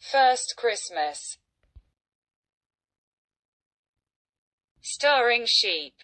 First Christmas. Starring sheep.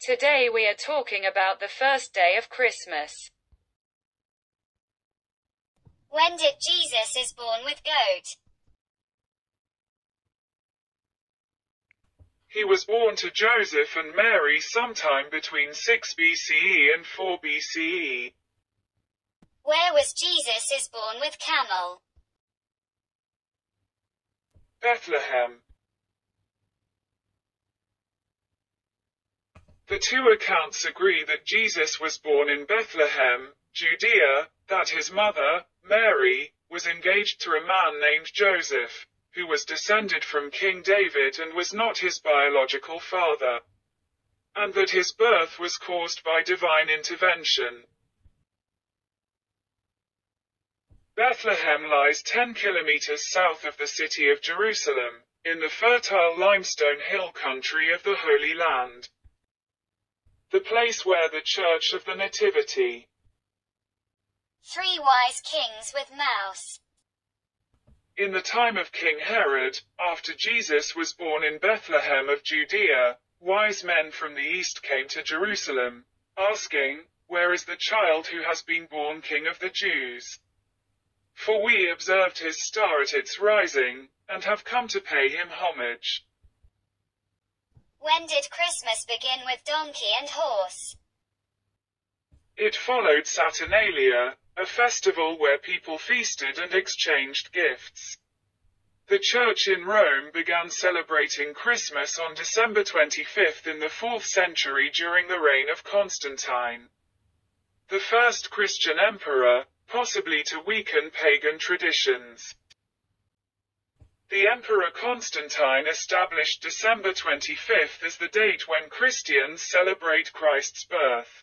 Today we are talking about the first day of Christmas. When did Jesus is born with goat? He was born to Joseph and Mary sometime between 6 BCE and 4 BCE. Where was Jesus is born with camel? Bethlehem. The two accounts agree that Jesus was born in Bethlehem, Judea, that his mother, Mary, was engaged to a man named Joseph, who was descended from King David and was not his biological father, and that his birth was caused by divine intervention. Bethlehem lies 10 kilometers south of the city of Jerusalem, in the fertile limestone hill country of the Holy Land. The place where the Church of the Nativity. Three wise kings with mouse. In the time of King Herod, after Jesus was born in Bethlehem of Judea, wise men from the east came to Jerusalem, asking, Where is the child who has been born King of the Jews? For we observed his star at its rising, and have come to pay him homage. When did Christmas begin with donkey and horse? It followed Saturnalia, a festival where people feasted and exchanged gifts. The church in Rome began celebrating Christmas on December 25th in the 4th century during the reign of Constantine, the first Christian emperor, possibly to weaken pagan traditions. The Emperor Constantine established December 25th as the date when Christians celebrate Christ's birth.